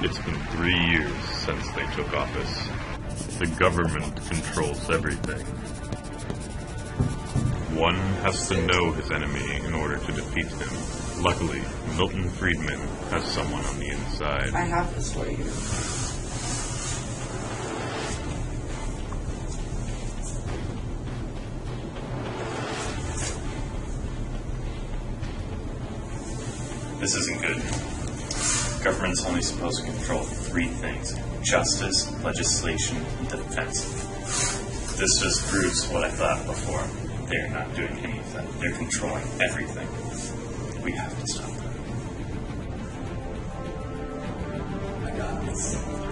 It's been three years since they took office. The government controls everything. One has to know his enemy in order to defeat him. Luckily, Milton Friedman has someone on the inside. I have the story here. This isn't good. Government's only supposed to control three things justice, legislation, and defense. This just proves what I thought before. They're not doing anything, they're controlling everything. We have to stop them. I got this.